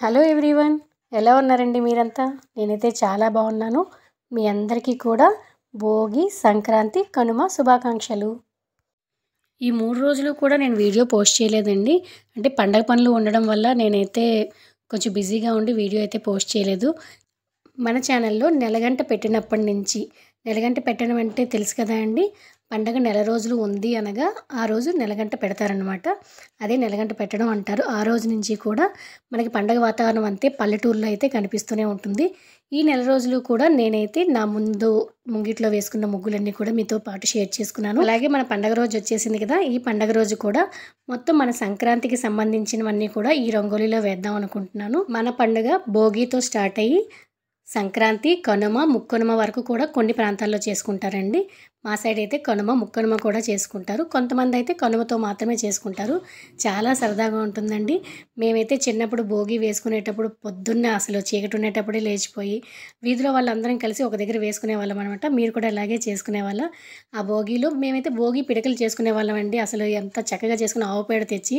Hello everyone ఎలా ఉన్నారండి మీరంతా? నేనైతే చాలా బాగున్నాను. మీ అందరికీ కూడా భోగి సంక్రాంతి కనుమ శుభాకాంక్షలు. ఈ మూడు రోజులు కూడా నేను వీడియో పోస్ట్ చేయలేదండి. అంటే పండగ పనులు ఉండడం వల్ల నేనైతే కొంచెం బిజీగా ఉండి వీడియో అయితే పోస్ట్ చేయలేదు. మన ఛానల్లో నెలగంట పెట్టినప్పటి నుంచి నెలగంట పెట్టడం అంటే తెలుసు కదా అండి? పండగ నెల రోజులు ఉంది అనగా ఆ రోజు నెలగంట పెడతారనమాట అదే నెలగంట పెట్టడం అంటారు. ఆ రోజు నుంచి కూడా మనకి పండగ వాతావరణం అంతే పల్లెటూరులో అయితే కనిపిస్తూనే ఉంటుంది. ఈ నెల రోజులు కూడా నేనైతే నా ముందు ముంగిట్లో వేసుకున్న ముగ్గులన్నీ కూడా మీతో పాటు షేర్ చేసుకున్నాను. అలాగే మన పండగ రోజు వచ్చేసింది కదా ఈ పండగ రోజు కూడా మొత్తం మన సంక్రాంతికి సంబంధించినవన్నీ కూడా ఈ రంగోలీలో వేద్దాం అనుకుంటున్నాను. మన పండుగ భోగితో స్టార్ట్ అయ్యి సంక్రాంతి కనుమ ముక్కనుమ వరకు కూడా కొన్ని ప్రాంతాల్లో చేసుకుంటారండి. మా సైడ్ అయితే కనుమ ముక్కనుమ కూడా చేసుకుంటారు. కొంతమంది అయితే కనుమతో మాత్రమే చేసుకుంటారు. చాలా సరదాగా ఉంటుందండి. మేమైతే చిన్నప్పుడు భోగి వేసుకునేటప్పుడు పొద్దున్నే అసలు చీకటి ఉండేటప్పుడే లేచిపోయి వీధిలో వాళ్ళందరం కలిసి ఒక దగ్గర వేసుకునే వాళ్ళం అనమాట మీరు కూడా ఇలాగే చేసుకునే వాళ్ళ. ఆ భోగిలో మేమైతే భోగి పిడకలు చేసుకునే వాళ్ళం అండి. అసలు ఎంత చక్కగా చేసుకుని ఆవు పేడ తెచ్చి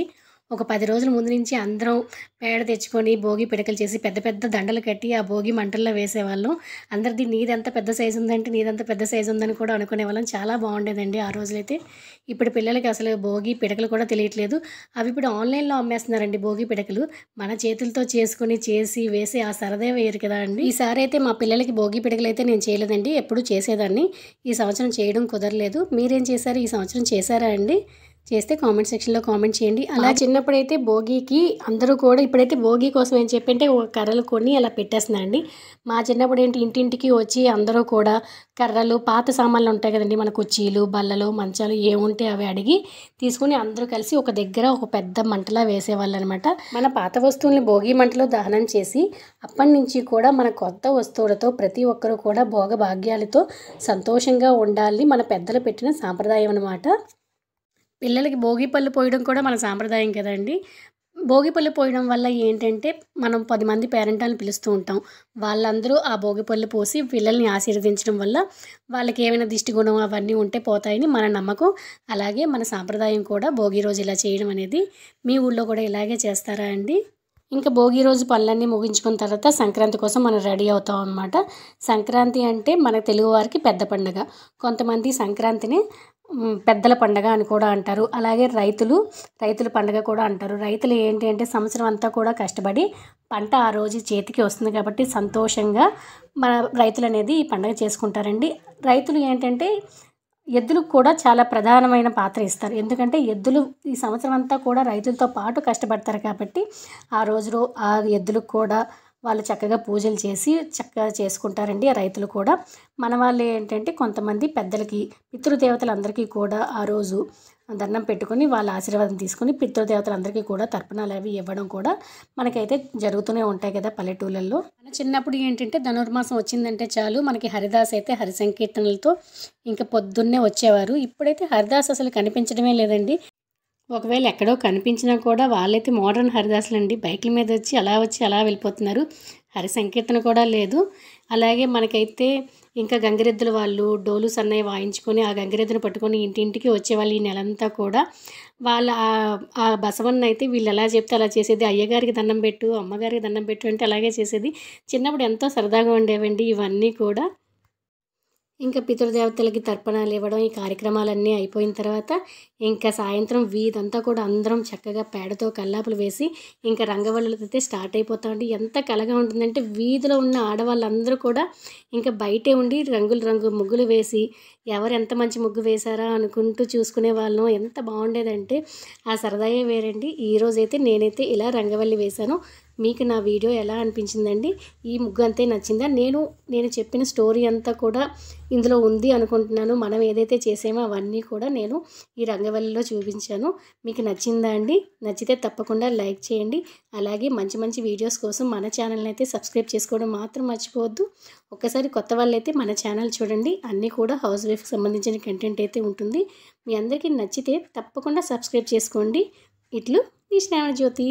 ఒక పది రోజుల ముందు నుంచి అందరం పేడ తెచ్చుకొని భోగి పిడకలు చేసి పెద్ద పెద్ద దండలు కట్టి ఆ భోగి మంటల్లో వేసేవాళ్ళం. అందరిది నీదంత పెద్ద సైజు ఉందంటే నీదంత పెద్ద సైజు ఉందని కూడా అనుకునే వాళ్ళం. చాలా బాగుండేదండి ఆ రోజులైతే. ఇప్పుడు పిల్లలకి అసలు భోగి పిడకలు కూడా తెలియట్లేదు. అవి ఇప్పుడు ఆన్లైన్లో అమ్మేస్తున్నారండి భోగి పిడకలు. మన చేతులతో చేసుకుని చేసి వేసి ఆ సరదా వేయరు కదా అండి. ఈసారి అయితే మా పిల్లలకి భోగి పిడకలు అయితే నేను చేయలేదండి. ఎప్పుడు చేసేదాన్ని. ఈ సంవత్సరం చేయడం కుదరలేదు. మీరేం చేశారు? ఈ సంవత్సరం చేశారా అండి? చేస్తే కామెంట్ సెక్షన్లో కామెంట్ చేయండి. అలా చిన్నప్పుడైతే భోగికి అందరూ కూడా ఇప్పుడైతే భోగి కోసం ఏం చెప్పంటే ఒక కర్రలు కొని అలా పెట్టేస్తున్నారండి మా చిన్నప్పుడు ఏంటి ఇంటింటికి వచ్చి అందరూ కూడా కర్రలు పాత సామాన్లు ఉంటాయి కదండి మన కుర్చీలు బల్లలు మంచాలు ఏముంటే అవి అడిగి తీసుకుని అందరూ కలిసి ఒక దగ్గర ఒక పెద్ద మంటలా వేసేవాళ్ళు అనమాట మన పాత వస్తువుల్ని భోగి మంటలో దహనం చేసి అప్పటి నుంచి కూడా మన కొత్త వస్తువులతో ప్రతి ఒక్కరూ కూడా భోగ భాగ్యాలతో సంతోషంగా ఉండాలి మన పెద్దలు పెట్టిన సాంప్రదాయం అనమాట పిల్లలకి భోగి పళ్ళు పోయడం కూడా మన సాంప్రదాయం కదండి. భోగి పళ్ళు పోయడం వల్ల ఏంటంటే మనం పది మంది పేరెంటాలను పిలుస్తూ ఉంటాం. వాళ్ళందరూ ఆ భోగి పళ్ళు పోసి పిల్లల్ని ఆశీర్వదించడం వల్ల వాళ్ళకి ఏమైనా దిష్టి గుణం అవన్నీ ఉంటే పోతాయని మన నమ్మకం. అలాగే మన సాంప్రదాయం కూడా భోగి రోజు ఇలా చేయడం అనేది మీ ఊళ్ళో కూడా ఇలాగే చేస్తారా అండి? ఇంకా భోగి రోజు పనులన్నీ ముగించుకున్న తర్వాత సంక్రాంతి కోసం మనం రెడీ అవుతాం అనమాట సంక్రాంతి అంటే మన తెలుగు వారికి పెద్ద పండుగ. కొంతమంది సంక్రాంతిని పెద్దల పండగ అని కూడా అంటారు. అలాగే రైతులు రైతుల పండగ కూడా అంటారు. రైతులు ఏంటి అంటే సంవత్సరం అంతా కూడా కష్టపడి పంట ఆ రోజు చేతికి వస్తుంది కాబట్టి సంతోషంగా మన రైతులు అనేది ఈ పండగ చేసుకుంటారండి. రైతులు ఏంటంటే ఎద్దులకు కూడా చాలా ప్రధానమైన పాత్ర ఇస్తారు. ఎందుకంటే ఎద్దులు ఈ సంవత్సరం అంతా కూడా రైతులతో పాటు కష్టపడతారు కాబట్టి ఆ రోజు ఆ ఎద్దులకు కూడా వాళ్ళు చక్కగా పూజలు చేసి చక్కగా చేసుకుంటారండి ఆ రైతులు కూడా. మన వాళ్ళు ఏంటంటే కొంతమంది పెద్దలకి పితృదేవతలందరికీ కూడా ఆ రోజు దండం పెట్టుకొని వాళ్ళ ఆశీర్వాదం తీసుకొని పితృదేవతలందరికీ కూడా తర్పణాలు అవి ఇవ్వడం కూడా మనకైతే జరుగుతూనే ఉంటాయి కదా పల్లెటూళ్ళల్లో. మన చిన్నప్పుడు ఏంటంటే ధనుర్మాసం వచ్చిందంటే చాలు మనకి హరిదాస్ అయితే హరి సంకీర్తనలతో ఇంకా పొద్దున్నే వచ్చేవారు. ఇప్పుడైతే హరిదాస్ అసలు కనిపించడమే లేదండి. ఒకవేళ ఎక్కడో కనిపించినా కూడా వాళ్ళైతే మోడర్న్ హరిదాసులు అండి బైకుల మీద వచ్చి అలా వచ్చి అలా వెళ్ళిపోతున్నారు. హరి సంకీర్తన కూడా లేదు. అలాగే మనకైతే ఇంకా గంగిరెద్దుల వాళ్ళు డోలు సన్నయ్య వాయించుకొని ఆ గంగిరెద్దును పట్టుకొని ఇంటింటికి వచ్చేవాళ్ళు ఈ నెలంతా కూడా. వాళ్ళ ఆ- ఆ బసవన్న అయితే వీళ్ళు ఎలా చెప్తే అలా చేసేది. అయ్యగారికి దండం పెట్టు అమ్మగారికి దండం పెట్టు అంటే అలాగే చేసేది. చిన్నప్పుడు ఎంతో సరదాగా ఉండేవండి ఇవన్నీ కూడా. ఇంకా పితృదేవతలకి తర్పణాలు ఇవ్వడం ఈ కార్యక్రమాలన్నీ అయిపోయిన తర్వాత ఇంకా సాయంత్రం వీధంతా కూడా అందరం చక్కగా పేడతో కల్లాపులు వేసి ఇంకా రంగవల్లులతో స్టార్ట్ స్టార్ట్ అయిపోతామండి ఎంత కలగా ఉంటుందంటే వీధిలో ఉన్న ఆడవాళ్ళందరూ కూడా ఇంకా బయటే ఉండి రంగులు రంగు ముగ్గులు వేసి ఎవరు ఎంత మంచి ముగ్గు వేశారా అనుకుంటూ చూసుకునే వాళ్ళం. ఎంత బాగుండేదంటే ఆ సరదాయే వేరండి. ఈరోజైతే నేనైతే ఇలా రంగవల్లి వేశాను. మీకు నా వీడియో ఎలా అనిపించిందండి? ఈ ముగ్గు అంతే నచ్చిందా? నేను నేను చెప్పిన స్టోరీ అంతా కూడా ఇందులో ఉంది అనుకుంటున్నాను. మనం ఏదైతే చేసామో అవన్నీ కూడా నేను ఈ రంగవల్లిలో చూపించాను. మీకు నచ్చిందా అండి? నచ్చితే తప్పకుండా లైక్ చేయండి. అలాగే మంచి మంచి వీడియోస్ కోసం మన ఛానల్ని అయితే సబ్స్క్రైబ్ చేసుకోవడం మాత్రం మర్చిపోవద్దు. ఒక్కసారి కొత్త వాళ్ళైతే మన ఛానల్ చూడండి. అన్నీ కూడా హౌస్ వైఫ్కి సంబంధించిన కంటెంట్ అయితే ఉంటుంది. మీ అందరికీ నచ్చితే తప్పకుండా సబ్స్క్రైబ్ చేసుకోండి. ఇట్లు మీ శ్రావణ జ్యోతి